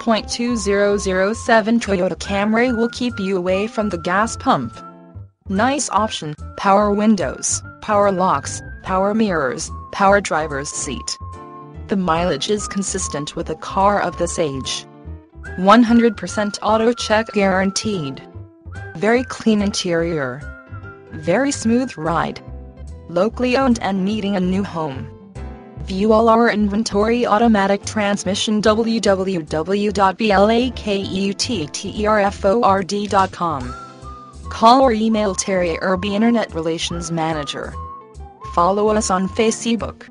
0.2007 Toyota Camry will keep you away from the gas pump. Nice option, power windows, power locks, power mirrors, power driver's seat. The mileage is consistent with a car of this age. 100% AutoCheck guaranteed. Very clean interior. Very smooth ride. Locally owned and needing a new home. View all our inventory automatic transmission www.blakeutterford.com. Call or email Terri Irby Internet Relations Manager. Follow us on Facebook.